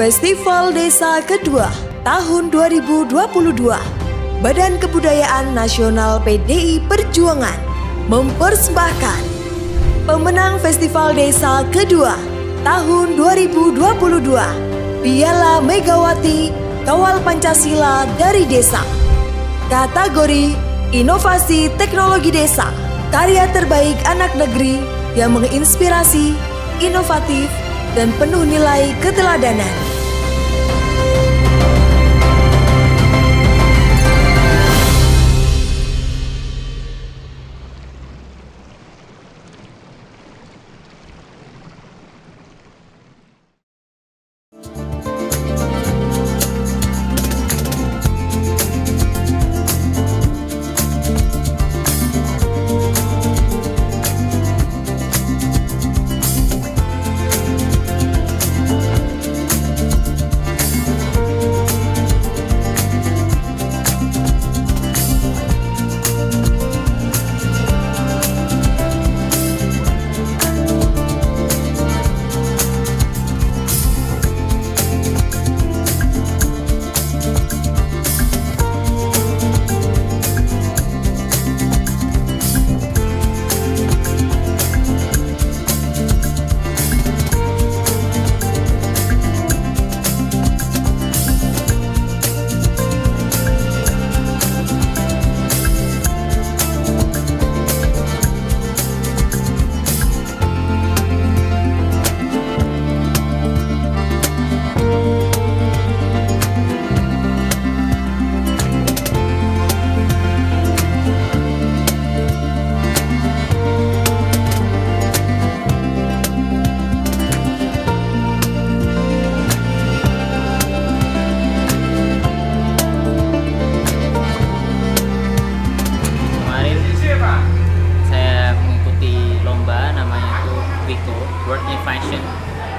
Festival Desa kedua tahun 2022 Badan Kebudayaan Nasional PDI Perjuangan mempersembahkan pemenang Festival Desa kedua tahun 2022 Piala Megawati Kawal Pancasila dari Desa Kategori Inovasi Teknologi Desa Karya terbaik anak negeri yang menginspirasi, inovatif, dan penuh nilai keteladanan.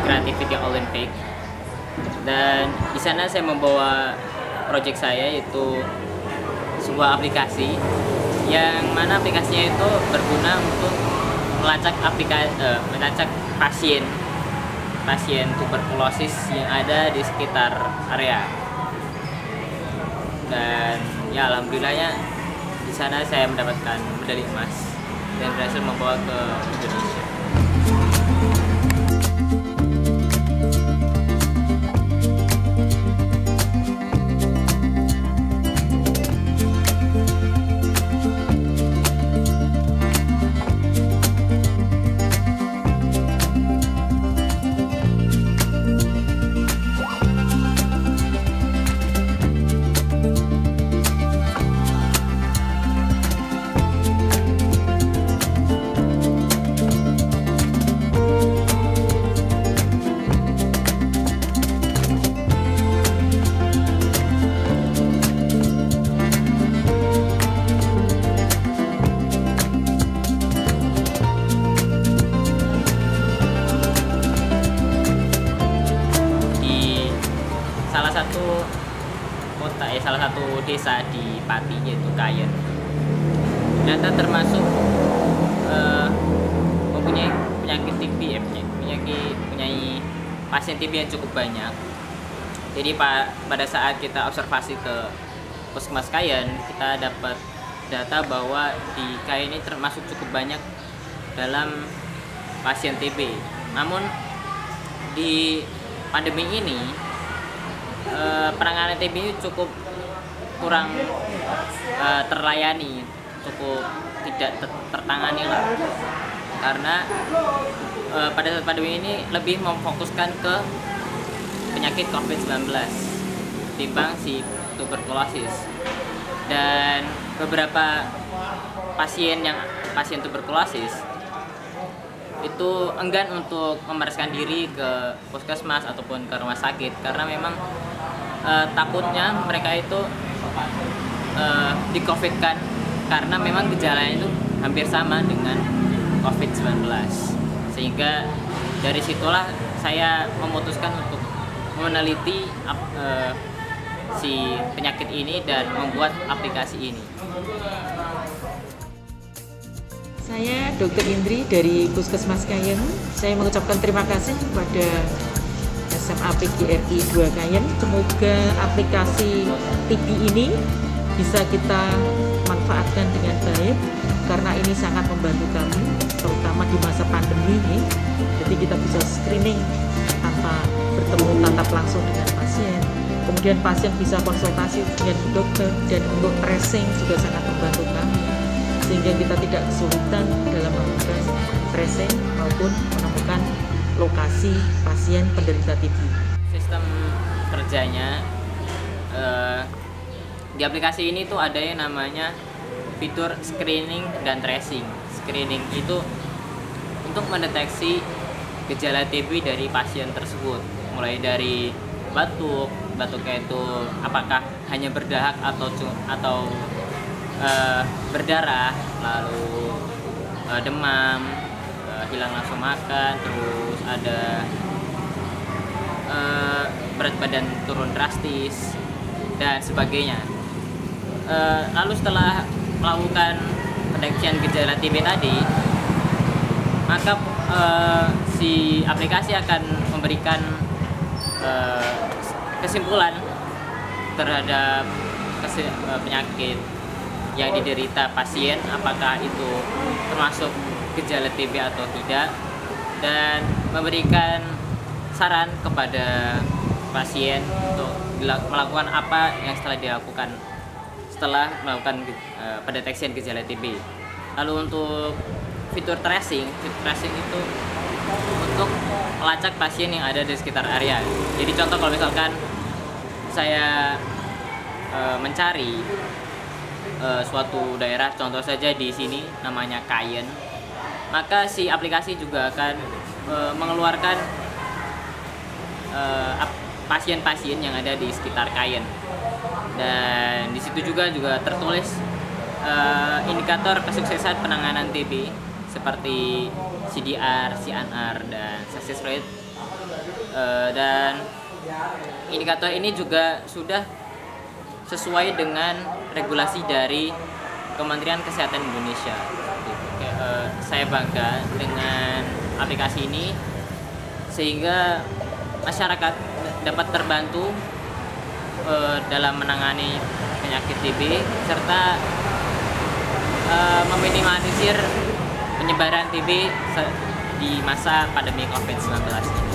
Creativity Olympic dan di sana saya membawa proyek saya yaitu sebuah aplikasi yang mana aplikasinya itu berguna untuk melacak aplikasi uh, melacak pasien pasien tuberkulosis yang ada di sekitar area dan ya alhamdulillahnya di sana saya mendapatkan medali emas dan berhasil membawa ke Indonesia. Salah satu desa di Pati yaitu Kayen. Ternyata termasuk uh, mempunyai penyakit TB ya penyakit punyai pasien TB yang cukup banyak. Jadi pa, pada saat kita observasi ke puskesmas Kayen kita dapat data bahwa di Kayen ini termasuk cukup banyak dalam pasien TB namun di pandemi ini eh, penanganan TB cukup kurang uh, terlayani cukup tidak ter tertangani lah. Karena uh, pada saat pandemi ini lebih memfokuskan ke penyakit COVID-19 timbang si tuberkulosis. Dan beberapa pasien yang pasien tuberkulosis itu enggan untuk memeriksakan diri ke puskesmas ataupun ke rumah sakit karena memang e, takutnya mereka itu uh, di covid kan karena memang gejalanya itu hampir sama dengan covid-19 sehingga dari situlah saya memutuskan untuk meneliti uh, si penyakit ini dan membuat aplikasi ini. Saya Dr. Indri dari Puskesmas Kayen. Saya mengucapkan terima kasih kepada SMA PGRI 2 Kayen. Semoga aplikasi TB ini bisa kita manfaatkan dengan baik karena ini sangat membantu kami terutama di masa pandemi ini. Jadi kita bisa screening tanpa bertemu tatap langsung dengan pasien. Kemudian pasien bisa konsultasi dengan dokter dan untuk tracing juga sangat membantu kami sehingga kita tidak kesulitan dalam melakukan tracing maupun menemukan lokasi pasien penderita TB. Sistem kerjanya uh, di aplikasi ini tuh ada yang namanya fitur screening dan tracing. Screening itu untuk mendeteksi gejala TB dari pasien tersebut, mulai dari batuk, batuknya itu apakah hanya berdahak atau atau uh, berdarah lalu uh, demam uh, hilang nafsu makan terus ada uh, berat badan turun drastis dan sebagainya. Uh, lalu setelah melakukan pendeteksian gejala TB tadi maka uh, si aplikasi akan memberikan uh, kesimpulan terhadap penyakit yang diderita pasien apakah itu termasuk gejala TB atau tidak. Dan memberikan saran kepada pasien untuk melakukan apa yang setelah dilakukan setelah melakukan uh, pendeteksian gejala TB. Lalu untuk fitur tracing, fitur tracing itu untuk melacak pasien yang ada di sekitar area. Jadi contoh kalau misalkan saya uh, mencari uh, suatu daerah contoh saja di sini namanya Kayen maka si aplikasi juga akan uh, mengeluarkan pasien-pasien uh, yang ada di sekitar Kayen dan di situ juga juga tertulis uh, indikator kesuksesan penanganan TB seperti CDR, CNR dan success rate uh, dan indikator ini juga sudah sesuai dengan regulasi dari Kementerian Kesehatan Indonesia. Saya bangga dengan aplikasi ini sehingga masyarakat dapat terbantu uh, dalam menangani penyakit TB serta uh, meminimalisir penyebaran TB di masa pandemi COVID-19 ini.